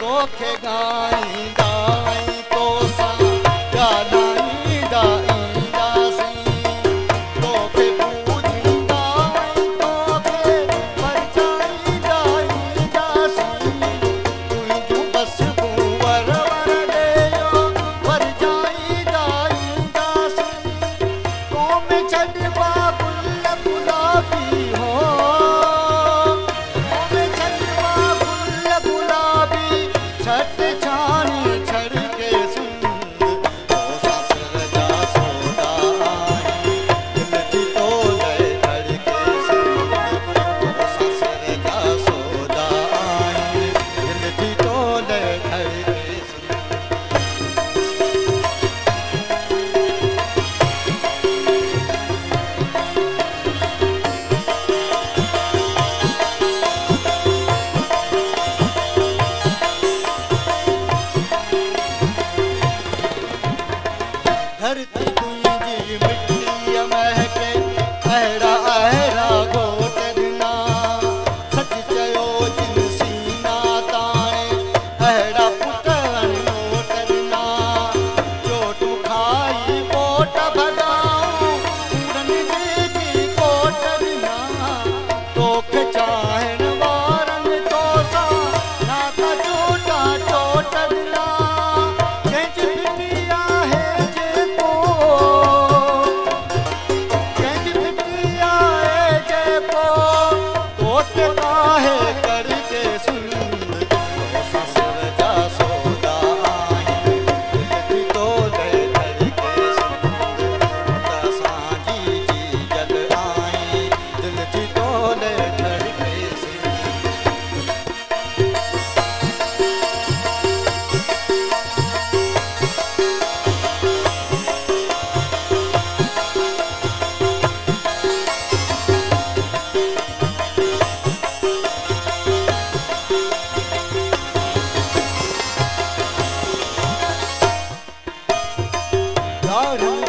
तोखे गाईंदा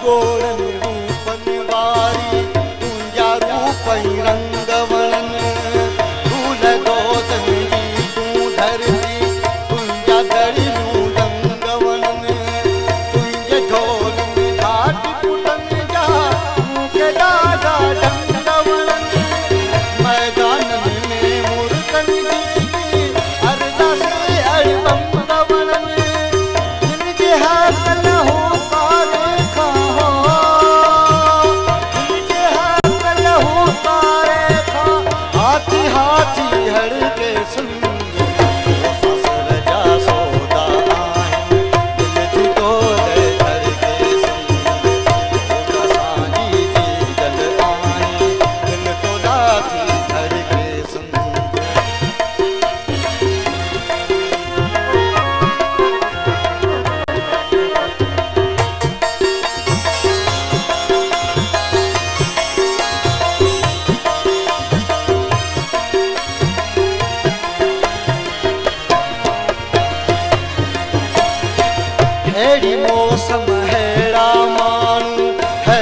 go. मौसम है रामानु है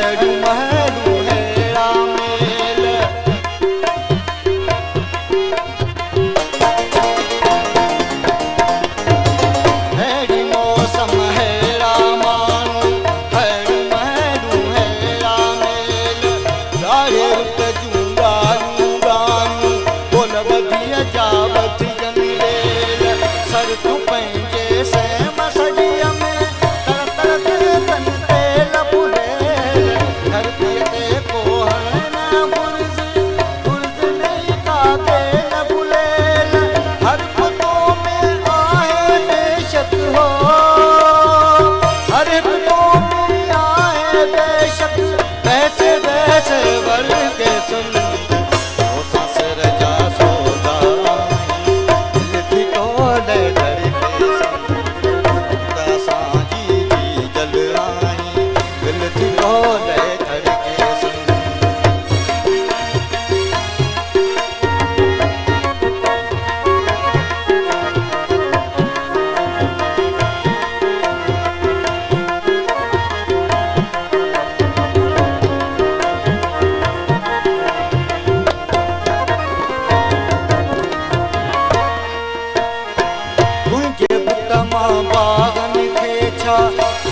मौसम है रामानु है डुमहरू है रामेल। सारे रूप जावती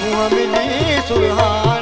सूंहं मिली सुरहानी